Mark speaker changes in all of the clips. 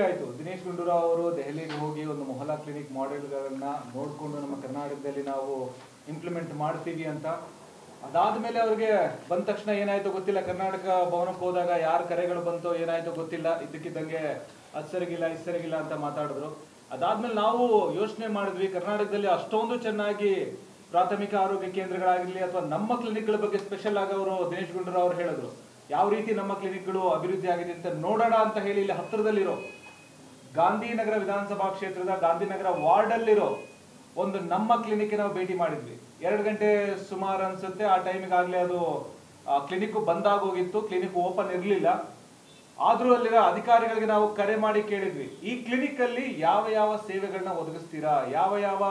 Speaker 1: ಆಯ್ತು. ದಿನೇಶ್ ಗುಂಡೂರಾವ್ ಅವರು ದೆಹಲಿಗೆ ಹೋಗಿ ಒಂದು ಮೊಹಲಾ ಕ್ಲಿನಿಕ್ ಮಾಡೆಲ್ಗಳನ್ನ ನೋಡಿಕೊಂಡು ನಮ್ಮ ಕರ್ನಾಟಕದಲ್ಲಿ ನಾವು ಇಂಪ್ಲಿಮೆಂಟ್ ಮಾಡ್ತೀವಿ ಅಂತ. ಅದಾದ ಮೇಲೆ ಅವ್ರಿಗೆ ಬಂದ ತಕ್ಷಣ ಏನಾಯ್ತು ಗೊತ್ತಿಲ್ಲ. ಕರ್ನಾಟಕ ಭವನಕ್ಕೆ ಹೋದಾಗ ಯಾರ ಕರೆಗಳು ಬಂತೋ ಏನಾಯ್ತು ಗೊತ್ತಿಲ್ಲ. ಇದ್ದಕ್ಕಿದ್ದಂಗೆ ಅಚ್ಚರಿಗಿಲ್ಲ ಸರಿಗಿಲ್ಲ, ಇದ್ ಸರಿಗಿಲ್ಲ ಅಂತ ಮಾತಾಡಿದ್ರು. ಅದಾದ್ಮೇಲೆ ನಾವು ಯೋಚನೆ ಮಾಡಿದ್ವಿ, ಕರ್ನಾಟಕದಲ್ಲಿ ಅಷ್ಟೊಂದು ಚೆನ್ನಾಗಿ ಪ್ರಾಥಮಿಕ ಆರೋಗ್ಯ ಕೇಂದ್ರಗಳಾಗಿರಲಿ ಅಥವಾ ನಮ್ಮ ಕ್ಲಿನಿಕ್ಗಳ ಬಗ್ಗೆ ಸ್ಪೆಷಲ್ ಆಗಿ ಅವರು ದಿನೇಶ್ ಗುಂಡೂರಾವ್ ಅವರು ಹೇಳಿದ್ರು. ಯಾವ ರೀತಿ ನಮ್ಮ ಕ್ಲಿನಿಕ್ಗಳು ಅಭಿವೃದ್ಧಿ ಆಗಿದೆ ಅಂತ ನೋಡೋಣ ಅಂತ ಹೇಳಿ ಇಲ್ಲಿ ಹತ್ತಿರದಲ್ಲಿರೋ ಗಾಂಧಿನಗರ ವಿಧಾನಸಭಾ ಕ್ಷೇತ್ರದ ಗಾಂಧಿನಗರ ವಾರ್ಡ್ ಅಲ್ಲಿರೋ ಒಂದು ನಮ್ಮ ಕ್ಲಿನಿಕ್ ನಾವು ಭೇಟಿ ಮಾಡಿದ್ವಿ. ಎರಡು ಗಂಟೆ ಸುಮಾರು ಅನ್ಸುತ್ತೆ, ಆ ಟೈಮಿಗೆ ಆಗ್ಲಿ ಅದು ಕ್ಲಿನಿಕ್ ಬಂದಾಗೋಗಿತ್ತು ಕ್ಲಿನಿಕ್ ಓಪನ್ ಇರಲಿಲ್ಲ. ಆದ್ರೂ ಅಲ್ಲಿರೋ ಅಧಿಕಾರಿಗಳಿಗೆ ನಾವು ಕರೆ ಮಾಡಿ ಕೇಳಿದ್ವಿ, ಈ ಕ್ಲಿನಿಕ್ ಅಲ್ಲಿ ಯಾವ ಯಾವ ಸೇವೆಗಳನ್ನ ಒದಗಿಸ್ತೀರಾ, ಯಾವ ಯಾವ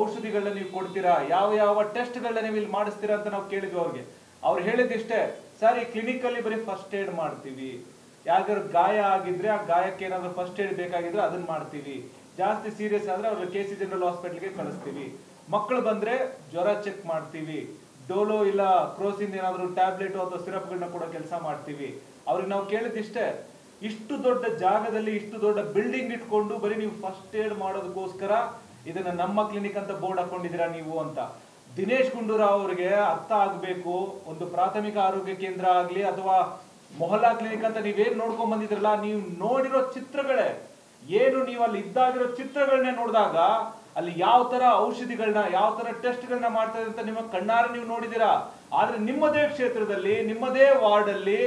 Speaker 1: ಔಷಧಿಗಳನ್ನ ನೀವು ಕೊಡ್ತೀರಾ, ಯಾವ ಯಾವ ಟೆಸ್ಟ್ಗಳನ್ನ ನೀವು ಇಲ್ಲಿ ಮಾಡಿಸ್ತೀರಾ ಅಂತ ನಾವು ಕೇಳಿದ್ವಿ ಅವ್ರಿಗೆ. ಅವ್ರು ಹೇಳಿದಿಷ್ಟೇ ಸರ್, ಈ ಕ್ಲಿನಿಕ್ ಅಲ್ಲಿ ಬರೀ ಫಸ್ಟ್ ಏಡ್ ಮಾಡ್ತೀವಿ ಯಾವ್ದಾದ್ರು ಗಾಯ ಆಗಿದ್ರೆ ಆ ಗಾಯಕ್ಕೆ ಏನಾದ್ರು ಫಸ್ಟ್ ಏಡ್ ಬೇಕಾಗಿದ್ರೆ ಅದನ್ನ ಮಾಡ್ತೀವಿ. ಜಾಸ್ತಿ ಸೀರಿಯಸ್ ಆದ್ರೆ ಅವ್ರ ಕೆ ಸಿ ಜನರಲ್ ಹಾಸ್ಪಿಟಲ್ಗೆ ಕಳಿಸ್ತೀವಿ. ಮಕ್ಕಳು ಬಂದ್ರೆ ಜ್ವರ ಚೆಕ್ ಮಾಡ್ತೀವಿ. ಡೋಲೋ ಇಲ್ಲ, ಕ್ರೋಸಿನ್ ಏನಾದ್ರು ಟ್ಯಾಬ್ಲೆಟ್ ಅಥವಾ ಸಿರಪ್ಗಳನ್ನ ಕೂಡ ಕೆಲಸ ಮಾಡ್ತೀವಿ. ಅವ್ರಿಗೆ ನಾವು ಕೇಳಿದಿಷ್ಟೇ, ಇಷ್ಟು ದೊಡ್ಡ ಜಾಗದಲ್ಲಿ ಇಷ್ಟು ದೊಡ್ಡ ಬಿಲ್ಡಿಂಗ್ ಇಟ್ಕೊಂಡು ಬರೀ ನೀವು ಫಸ್ಟ್ ಏಡ್ ಮಾಡೋದಕ್ಕೋಸ್ಕರ ಇದನ್ನ ನಮ್ಮ ಕ್ಲಿನಿಕ್ ಅಂತ ಬೋರ್ಡ್ ಹಾಕೊಂಡಿದ್ದೀರಾ ನೀವು ಅಂತ. ದಿನೇಶ್ ಗುಂಡೂರಾವ್ ಅವ್ರಿಗೆ ಅರ್ಥ ಆಗ್ಬೇಕು. ಒಂದು ಪ್ರಾಥಮಿಕ ಆರೋಗ್ಯ ಕೇಂದ್ರ ಆಗ್ಲಿ ಅಥವಾ ಮೊಹಲ್ಲಾ ಕ್ಲಿನಿಕ್ ಅಂತ ನೀವೇನ್ ನೋಡ್ಕೊಂಡ್ ಬಂದಿದ್ರಲ್ಲ, ನೀವು ನೋಡಿರೋ ಚಿತ್ರಗಳೇ, ಏನು ನೀವು ಅಲ್ಲಿ ಇದ್ದಾಗಿರೋ ಚಿತ್ರಗಳನ್ನೇ ನೋಡಿದಾಗ ಅಲ್ಲಿ ಯಾವ ತರ ಔಷಧಿಗಳನ್ನ ಯಾವ ತರ ಟೆಸ್ಟ್ಗಳನ್ನ ಮಾಡ್ತಾರೆ ಅಂತ ನಿಮ್ಮ ಕಣ್ಣಾರೆ ನೀವು ನೋಡಿದೀರಾ ಆದ್ರೆ ನಿಮ್ಮದೇ ಕ್ಷೇತ್ರದಲ್ಲಿ, ನಿಮ್ಮದೇ ವಾರ್ಡ್ ಅಲ್ಲಿ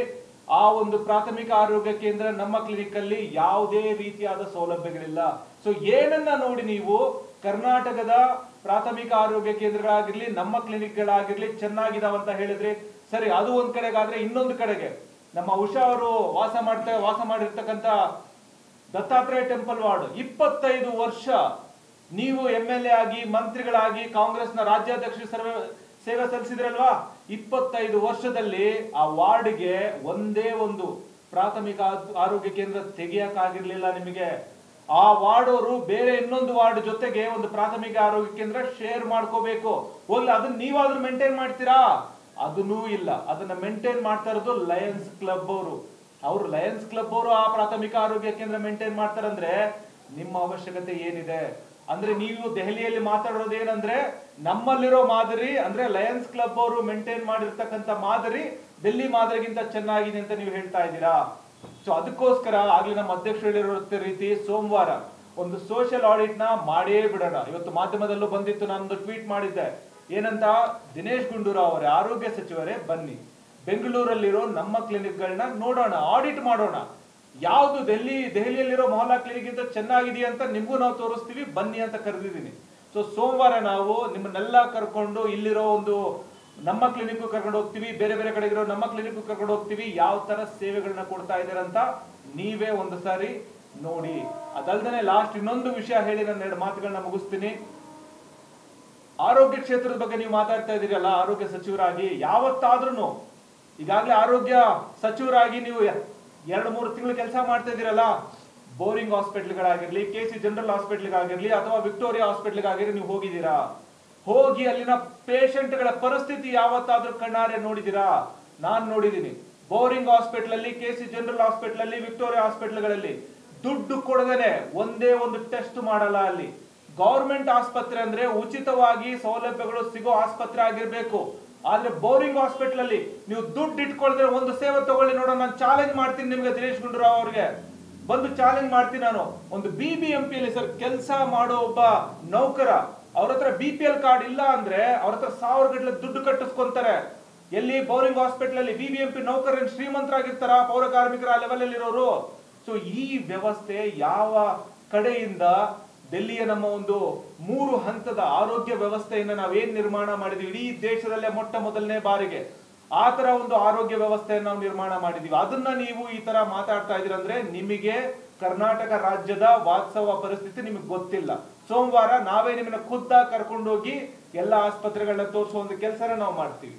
Speaker 1: ಆ ಒಂದು ಪ್ರಾಥಮಿಕ ಆರೋಗ್ಯ ಕೇಂದ್ರ ನಮ್ಮ ಕ್ಲಿನಿಕ್ ಅಲ್ಲಿ ಯಾವುದೇ ರೀತಿಯಾದ ಸೌಲಭ್ಯಗಳಿಲ್ಲ. ಸೊ ಏನನ್ನ ನೋಡಿ ನೀವು ಕರ್ನಾಟಕದ ಪ್ರಾಥಮಿಕ ಆರೋಗ್ಯ ಕೇಂದ್ರಗಳಾಗಿರ್ಲಿ, ನಮ್ಮ ಕ್ಲಿನಿಕ್ಗಳಾಗಿರ್ಲಿ ಚೆನ್ನಾಗಿದಾವಂತ ಹೇಳಿದ್ರಿ, ಸರಿ, ಅದು ಒಂದ್ ಕಡೆಗಾದ್ರೆ ಇನ್ನೊಂದು ಕಡೆಗೆ. ನಮ್ಮ ಉಷಾ ಅವರು ವಾಸ ಮಾಡ್ತಾ, ವಾಸ ಮಾಡಿರ್ತಕ್ಕಂಥ ದತ್ತಾತ್ರೇಯ ಟೆಂಪಲ್ ವಾರ್ಡ್. ಇಪ್ಪತ್ತೈದು ವರ್ಷ ನೀವು ಎಂ ಎಲ್ ಎ ಆಗಿ, ಮಂತ್ರಿಗಳಾಗಿ, ಕಾಂಗ್ರೆಸ್ನ ರಾಜ್ಯಾಧ್ಯಕ್ಷ ಸರ್ವೆ, ಸೇವೆ ಸಲ್ಲಿಸಿದ್ರಲ್ವಾ? ಇಪ್ಪತ್ತೈದು ವರ್ಷದಲ್ಲಿ ಆ ವಾರ್ಡ್ಗೆ ಒಂದೇ ಒಂದು ಪ್ರಾಥಮಿಕ ಆರೋಗ್ಯ ಕೇಂದ್ರ ತೆಗಿಯಕ್ಕಾಗಿರ್ಲಿಲ್ಲ ನಿಮಗೆ. ಆ ವಾರ್ಡ್ ಅವರು ಬೇರೆ ಇನ್ನೊಂದು ವಾರ್ಡ್ ಜೊತೆಗೆ ಒಂದು ಪ್ರಾಥಮಿಕ ಆರೋಗ್ಯ ಕೇಂದ್ರ ಶೇರ್ ಮಾಡ್ಕೋಬೇಕು. ಹೋಗ್ಲಿ ಅದನ್ನ ನೀವಾದ್ರೂ ಮೇಂಟೈನ್ ಮಾಡ್ತೀರಾ? ಅದನ್ನೂ ಇಲ್ಲ. ಅದನ್ನ ಮೇಂಟೈನ್ ಮಾಡ್ತಾ ಇರೋದು ಲಯನ್ಸ್ ಕ್ಲಬ್ ಅವರು. ಅವ್ರು ಲಯನ್ಸ್ ಕ್ಲಬ್ ಅವರು ಆ ಪ್ರಾಥಮಿಕ ಆರೋಗ್ಯ ಕೇಂದ್ರ ಮೇಂಟೈನ್ ಮಾಡ್ತಾರಂದ್ರೆ ನಿಮ್ಮ ಅವಶ್ಯಕತೆ ಏನಿದೆ? ಅಂದ್ರೆ ನೀವು ದೆಹಲಿಯಲ್ಲಿ ಮಾತಾಡೋದು ಏನಂದ್ರೆ ನಮ್ಮಲ್ಲಿರೋ ಮಾದರಿ ಅಂದ್ರೆ ಲಯನ್ಸ್ ಕ್ಲಬ್ ಅವರು ಮೇಂಟೈನ್ ಮಾಡಿರ್ತಕ್ಕಂಥ ಮಾದರಿ ಡೆಲ್ಲಿ ಮಾದರಿಗಿಂತ ಚೆನ್ನಾಗಿದೆ ಅಂತ ನೀವು ಹೇಳ್ತಾ ಇದ್ದೀರಾ? ಸೊ ಅದಕ್ಕೋಸ್ಕರ ಆಗ್ಲಿ ನಮ್ಮ ಅಧ್ಯಕ್ಷರು ಹೇಳಿರೋ ರೀತಿ ಸೋಮವಾರ ಒಂದು ಸೋಷಿಯಲ್ ಆಡಿಟ್ನ ಮಾಡೇ ಬಿಡೋಣ. ಇವತ್ತು ಮಾಧ್ಯಮದಲ್ಲೂ ಬಂದಿತ್ತು, ನಾನೊಂದು ಟ್ವೀಟ್ ಮಾಡಿದ್ದೆ. ಏನಂತ ದಿನೇಶ್ ಗುಂಡೂರಾವ್ ಅವರೇ, ಆರೋಗ್ಯ ಸಚಿವರೇ, ಬನ್ನಿ. ಬೆಂಗಳೂರಲ್ಲಿರೋ ನಮ್ಮ ಕ್ಲಿನಿಕ್ಗಳನ್ನ ನೋಡೋಣ, ಆಡಿಟ್ ಮಾಡೋಣ. ಯಾವುದು ದೆಹಲಿ ದೆಹಲಿಯಲ್ಲಿರೋ ಮೊಹಲ್ಲಾ ಕ್ಲಿನಿಕ್ ಇಂತ ಚೆನ್ನಾಗಿದೆಯಾ ಅಂತ ನಿಮಗೂ ನಾವು ತೋರಿಸ್ತೀವಿ, ಬನ್ನಿ ಅಂತ ಕರೆದಿದ್ದೀನಿ. ಸೊ ಸೋಮವಾರ ನಾವು ನಿಮ್ಮನ್ನೆಲ್ಲ ಕರ್ಕೊಂಡು ಇಲ್ಲಿರೋ ಒಂದು ನಮ್ಮ ಕ್ಲಿನಿಕ್ ಕರ್ಕೊಂಡು ಹೋಗ್ತೀವಿ, ಬೇರೆ ಬೇರೆ ಕಡೆ ಇರೋ ನಮ್ಮ ಕ್ಲಿನಿಕ್ ಕರ್ಕೊಂಡು ಹೋಗ್ತೀವಿ, ಯಾವ ತರ ಸೇವೆಗಳನ್ನ ಕೊಡ್ತಾ ಇದ್ದೀರಂತ ನೀವೇ ಒಂದು ಸಾರಿ ನೋಡಿ. ಅದಲ್ದೇ ಲಾಸ್ಟ್ ಇನ್ನೊಂದು ವಿಷಯ ಹೇಳಿ ನಾನು ಎರಡು ಮಾತುಗಳನ್ನ ಮುಗಿಸ್ತೀನಿ. ಆರೋಗ್ಯ ಕ್ಷೇತ್ರದ ಬಗ್ಗೆ ನೀವು ಮಾತಾಡ್ತಾ ಇದ್ದೀರಲ್ಲ, ಆರೋಗ್ಯ ಸಚಿವರಾಗಿ ಯಾವತ್ತಾದ್ರೂ ಈಗಾಗಲೇ ಆರೋಗ್ಯ ಸಚಿವರಾಗಿ ನೀವು ಎರಡು, ಮೂರು ತಿಂಗಳು ಕೆಲಸ ಮಾಡ್ತಾ ಇದ್ದೀರಲ್ಲ, ಬೋರಿಂಗ್ ಹಾಸ್ಪಿಟ್ಲ್ಗಳಾಗಿರ್ಲಿ, ಕೆ ಸಿ ಜನರಲ್ ಹಾಸ್ಪಿಟ್ಲ್ಗಾಗಿರ್ಲಿ, ಅಥವಾ ವಿಕ್ಟೋರಿಯಾ ಹಾಸ್ಪಿಟ್ಲ್ಗಾಗಿರ್ಲಿ ನೀವು ಹೋಗಿದ್ದೀರಾ? ಹೋಗಿ ಅಲ್ಲಿನ ಪೇಷಂಟ್ಗಳ ಪರಿಸ್ಥಿತಿ ಯಾವತ್ತಾದ್ರೂ ಕಣ್ಣಾರೆ ನೋಡಿದ್ದೀರಾ? ನಾನು ನೋಡಿದ್ದೀನಿ. ಬೋರಿಂಗ್ ಹಾಸ್ಪಿಟಲ್ ಅಲ್ಲಿ ಕೆ ಸಿ ಜನರಲ್ ಹಾಸ್ಪಿಟಲ್ ಅಲ್ಲಿ ವಿಕ್ಟೋರಿಯಾ ಹಾಸ್ಪಿಟ್ಲ್ಗಳಲ್ಲಿ ದುಡ್ಡು ಕೊಡದೇನೆ ಒಂದೇ ಒಂದು ಟೆಸ್ಟ್ ಮಾಡಲ್ಲ ಅಲ್ಲಿ. ಗೌರ್ಮೆಂಟ್ ಆಸ್ಪತ್ರೆ ಅಂದ್ರೆ ಉಚಿತವಾಗಿ ಸೌಲಭ್ಯಗಳು ಸಿಗೋ ಆಸ್ಪತ್ರೆ ಆಗಿರ್ಬೇಕು. ಆದ್ರೆ ಬೋರಿಂಗ್ ಹಾಸ್ಪಿಟಲ್ ಅಲ್ಲಿ ನೀವು ದುಡ್ಡು ಇಟ್ಕೊಳ್ದ್ರೆ ಒಂದು ಸೇವೆ ತಗೊಳ್ಳಿ ನೋಡೋಣ ನಾನು ಚಾಲೆಂಜ್ ಮಾಡ್ತೀನಿ ನಿಮ್ಗೆ ದಿನೇಶ್ ಗುಂಡೂರಾವ್ ಅವ್ರಿಗೆ. ಬಂದು ಚಾಲೆಂಜ್ ಮಾಡ್ತೀನಿ ನಾನು. ಒಂದು ಬಿ ಬಿ ಎಂ ಪಿ ಅಲ್ಲಿ ಸರ್ ಕೆಲಸ ಮಾಡೋ ಒಬ್ಬ ನೌಕರ, ಅವ್ರ ಹತ್ರ ಬಿ ಪಿ ಎಲ್ ಕಾರ್ಡ್ ಇಲ್ಲ ಅಂದ್ರೆ ಅವ್ರ ಹತ್ರ ಸಾವಿರ ಗಟ್ಟಲೆ ದುಡ್ಡು ಕಟ್ಟಿಸ್ಕೊಂತಾರೆ. ಎಲ್ಲಿ ಬೌರಿಂಗ್ ಹಾಸ್ಪಿಟಲ್ ಅಲ್ಲಿ ಬಿ ಬಿ ಎಂ ಪಿ ನೌಕರ ಶ್ರೀಮಂತರಾಗಿರ್ತಾರ ಪೌರ ಕಾರ್ಮಿಕರ ಲೆವೆಲ್ ಅಲ್ಲಿ ಇರೋರು ಸೊ ಈ ವ್ಯವಸ್ಥೆ ಯಾವ ಕಡೆಯಿಂದ ಡೆಲ್ಲಿಯ ನಮ್ಮ ಒಂದು ಮೂರು ಹಂತದ ಆರೋಗ್ಯ ವ್ಯವಸ್ಥೆಯನ್ನ ನಾವೇನ್ ನಿರ್ಮಾಣ ಮಾಡಿದೀವಿ? ಇಡೀ ದೇಶದಲ್ಲೇ ಮೊಟ್ಟ ಮೊದಲನೇ ಬಾರಿಗೆ ಆ ತರ ಒಂದು ಆರೋಗ್ಯ ವ್ಯವಸ್ಥೆಯನ್ನು ನಾವು ನಿರ್ಮಾಣ ಮಾಡಿದೀವಿ. ಅದನ್ನ ನೀವು ಈ ತರ ಮಾತಾಡ್ತಾ ಇದೀರಂದ್ರೆ ನಿಮಗೆ ಕರ್ನಾಟಕ ರಾಜ್ಯದ ವಾಸ್ತವ ಪರಿಸ್ಥಿತಿ ನಿಮಗೆ ಗೊತ್ತಿಲ್ಲ. ಸೋಮವಾರ ನಾವೇ ನಿಮ್ಮನ್ನ ಖುದ್ದಾಗಿ ಕರ್ಕೊಂಡೋಗಿ ಎಲ್ಲ ಆಸ್ಪತ್ರೆಗಳನ್ನ ತೋರಿಸುವ ಒಂದು ಕೆಲಸನ ನಾವು ಮಾಡ್ತೀವಿ.